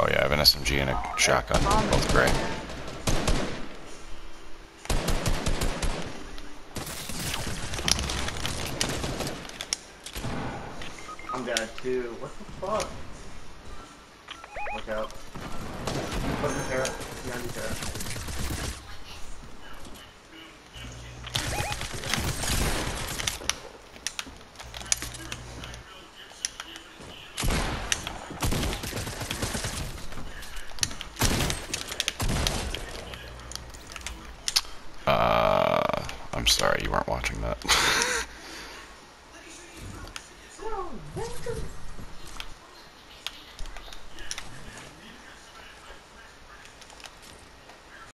Oh yeah, I have an SMG and a shotgun, both great. I'm dead too. What the fuck? Look out. Put the. Behind parrot. Uh, I'm sorry, you weren't watching that.